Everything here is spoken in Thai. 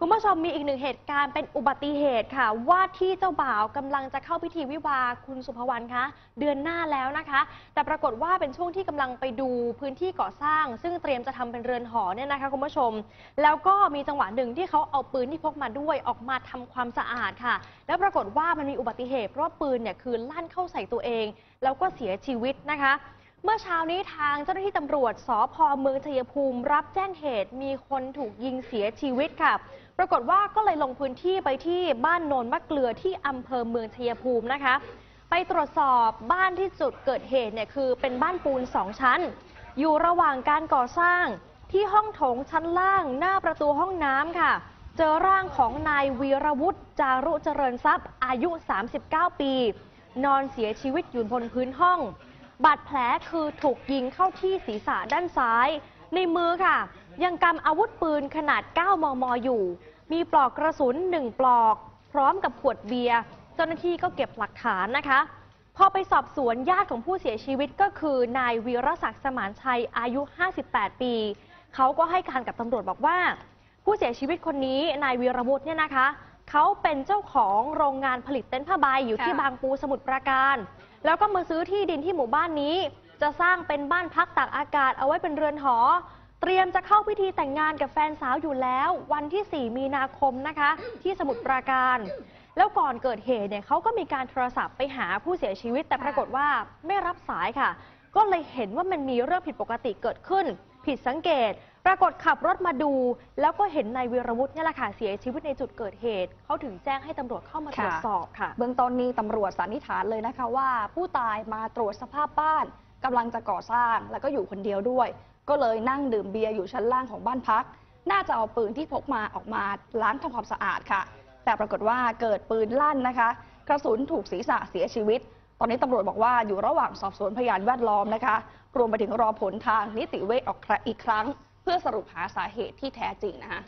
คุณผู้ชมมีอีกหนึ่งเหตุการณ์เป็นอุบัติเหตุค่ะ ว่าที่เจ้าบ่าวกำลังจะเข้าพิธีวิวาคุณสุภวรรณคะ เดือนหน้าแล้วนะคะ แต่ปรากฏว่าเป็นช่วงที่กำลังไปดูพื้นที่ก่อสร้าง ซึ่งเตรียมจะทำเป็นเรือนหอเนี่ยนะคะคุณผู้ชม แล้วก็มีจังหวะหนึ่งที่เขาเอาปืนที่พกมาด้วยออกมาทำความสะอาดค่ะ แล้วปรากฏว่ามันมีอุบัติเหตุเพราะปืนเนี่ยคือลั่นเข้าใส่ตัวเอง แล้วก็เสียชีวิตนะคะเมื่อเช้านี้ทางเจ้าหน้าที่ตำรวจสพเมืองชัยภูมิ รับแจ้งเหตุมีคนถูกยิงเสียชีวิตค่ะ ปรากฏว่าก็เลยลงพื้นที่ไปที่บ้านโนนมะเกลือที่อำเภอเมืองชัยภูมินะคะ ไปตรวจสอบบ้านที่จุดเกิดเหตุเนี่ยคือเป็นบ้านปูนสองชั้น อยู่ระหว่างการก่อสร้างที่ห้องโถงชั้นล่างหน้าประตูห้องน้ำค่ะ เจอร่างของนายวีรวุฒิจารุเจริญทรัพย์ อายุ 39 ปี นอนเสียชีวิตอยู่บนพื้นห้องบาดแผลคือถูกยิงเข้าที่ศีรษะด้านซ้าย ในมือค่ะ ยังกำอาวุธปืนขนาด 9 มม อยู่ มีปลอกกระสุน 1 ปลอก พร้อมกับขวดเบียร์เจ้าหน้าที่ก็เก็บหลักฐานนะคะ พอไปสอบสวนญาติของผู้เสียชีวิตก็คือนายวีรศักดิ์สมานชัยอายุ 58 ปี เขาก็ให้การกับตำรวจบอกว่า ผู้เสียชีวิตคนนี้นายวีรวุฒิเนี่ยนะคะเขาเป็นเจ้าของโรงงานผลิตเต็นท์ผ้าใบอยู่ที่ค่ะบางปูสมุทรปราการ แล้วก็มาซื้อที่ดินที่หมู่บ้านนี้ จะสร้างเป็นบ้านพักตากอากาศเอาไว้เป็นเรือนหอ เตรียมจะเข้าพิธีแต่งงานกับแฟนสาวอยู่แล้ว วันที่ 4 มีนาคมนะคะ ที่สมุทรปราการ แล้วก่อนเกิดเหตุเนี่ยเขาก็มีการโทรศัพท์ไปหาผู้เสียชีวิต แต่ปรากฏว่าไม่รับสายค่ะ ก็เลยเห็นว่ามันมีเรื่องผิดปกติเกิดขึ้น ผิดสังเกต ปรากฏขับรถมาดู แล้วก็เห็นนายวีรวุฒิเนี่ยแหละค่ะเสียชีวิตในจุดเกิดเหตุเขาถึงแจ้งให้ตำรวจเข้ามาตรวจสอบค่ะ เบื้องต้นนี้ตำรวจสันนิษฐานเลยนะคะว่า ผู้ตายมาตรวจสภาพบ้าน กำลังจะก่อสร้าง แล้วก็อยู่คนเดียวด้วย ก็เลยนั่งดื่มเบียร์อยู่ชั้นล่างของบ้านพัก น่าจะเอาปืนที่พกมาออกมาล้างทำความสะอาดค่ะ แต่ปรากฏว่าเกิดปืนลั่นนะคะ กระสุนถูกศีรษะเสียชีวิต ตอนนี้ตำรวจบอกว่าอยู่ระหว่างสอบสวนพยานแวดล้อมนะคะ รวมไปถึงรอผลทางนิติเวชออกอีกครั้ง เพื่อสรุปหาสาเหตุที่แท้จริงนะคะ